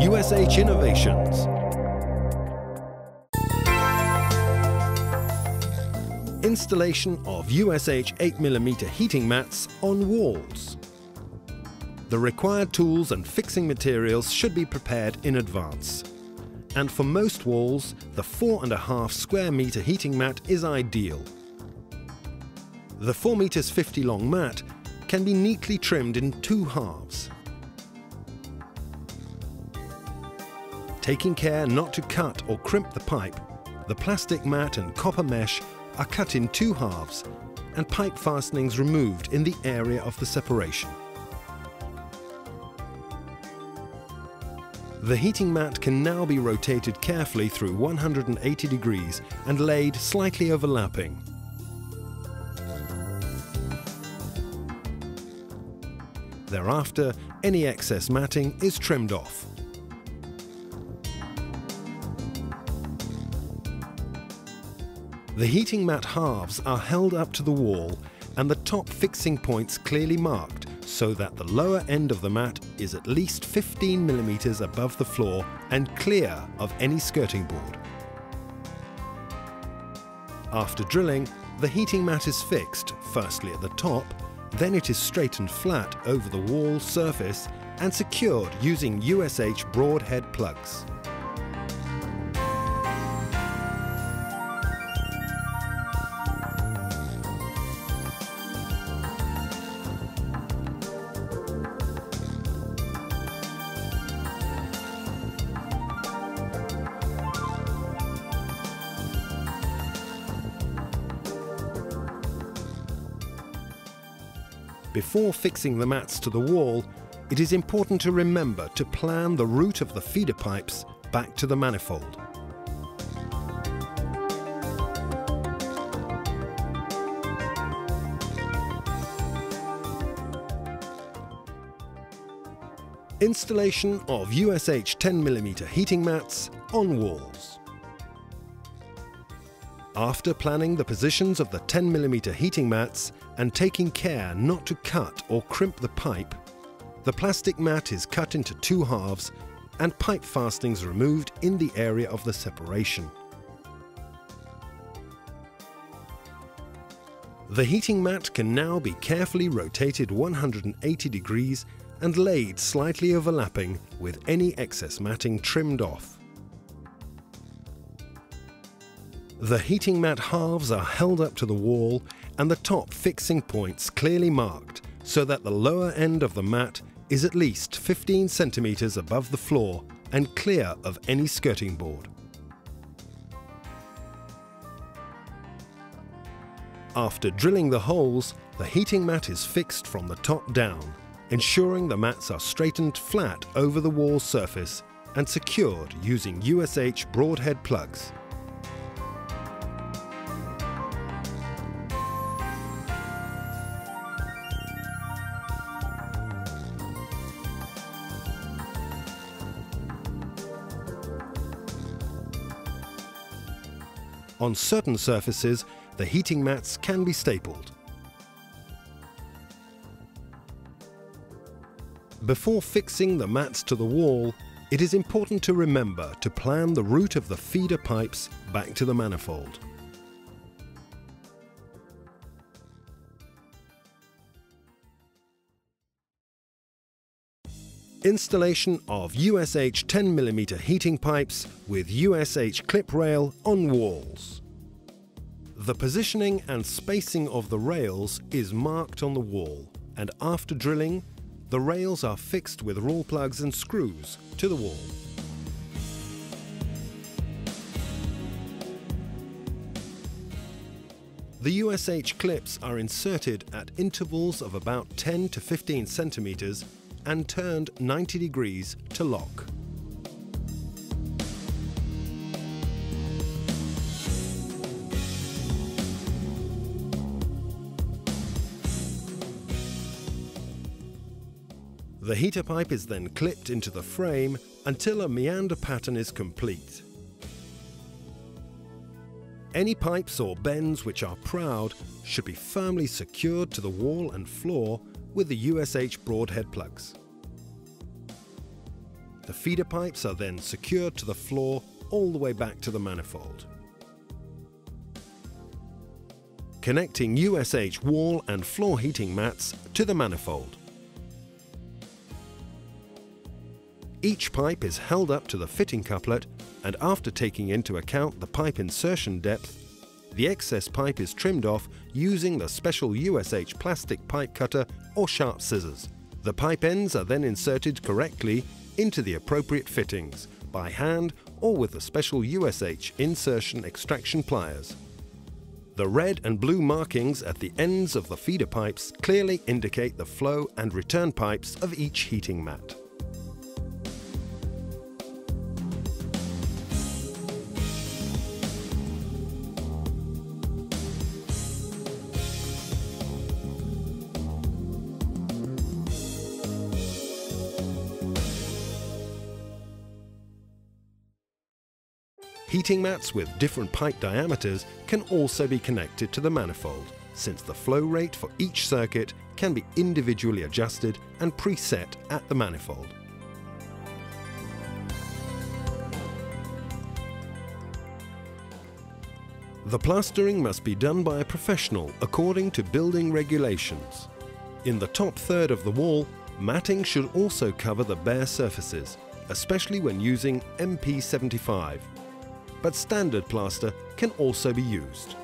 USH Innovations. Installation of USH 8mm heating mats on walls. The required tools and fixing materials should be prepared in advance. And for most walls, the 4.5 square meter heating mat is ideal. The 4 meters 50 long mat can be neatly trimmed in two halves. Taking care not to cut or crimp the pipe, the plastic mat and copper mesh are cut in two halves and pipe fastenings removed in the area of the separation. The heating mat can now be rotated carefully through 180 degrees and laid slightly overlapping. Thereafter, any excess matting is trimmed off. The heating mat halves are held up to the wall and the top fixing points clearly marked so that the lower end of the mat is at least 15 millimeters above the floor and clear of any skirting board. After drilling, the heating mat is fixed, firstly at the top, then it is straightened flat over the wall surface and secured using USH broadhead plugs. Before fixing the mats to the wall, it is important to remember to plan the route of the feeder pipes back to the manifold. Installation of USH 10mm heating mats on walls. After planning the positions of the 10mm heating mats and taking care not to cut or crimp the pipe, the plastic mat is cut into two halves and pipe fastenings removed in the area of the separation. The heating mat can now be carefully rotated 180 degrees and laid slightly overlapping with any excess matting trimmed off. The heating mat halves are held up to the wall and the top fixing points clearly marked so that the lower end of the mat is at least 15 centimeters above the floor and clear of any skirting board. After drilling the holes, the heating mat is fixed from the top down ensuring the mats are straightened flat over the wall surface and secured using USH broadhead plugs. On certain surfaces, the heating mats can be stapled. Before fixing the mats to the wall, it is important to remember to plan the route of the feeder pipes back to the manifold. Installation of USH 10mm heating pipes with USH clip rail on walls. The positioning and spacing of the rails is marked on the wall and after drilling the rails are fixed with rawl plugs and screws to the wall. The USH clips are inserted at intervals of about 10 to 15 centimeters and turned 90 degrees to lock. The heater pipe is then clipped into the frame until a meander pattern is complete. Any pipes or bends which are proud should be firmly secured to the wall and floor with the USH broadhead plugs. The feeder pipes are then secured to the floor all the way back to the manifold. Connecting USH wall and floor heating mats to the manifold. Each pipe is held up to the fitting couplet and after taking into account the pipe insertion depth, the excess pipe is trimmed off using the special USH plastic pipe cutter or sharp scissors. The pipe ends are then inserted correctly into the appropriate fittings by hand or with the special USH insertion extraction pliers. The red and blue markings at the ends of the feeder pipes clearly indicate the flow and return pipes of each heating mat. Heating mats with different pipe diameters can also be connected to the manifold, since the flow rate for each circuit can be individually adjusted and preset at the manifold. The plastering must be done by a professional according to building regulations. In the top third of the wall, matting should also cover the bare surfaces, especially when using MP75 but standard plaster can also be used.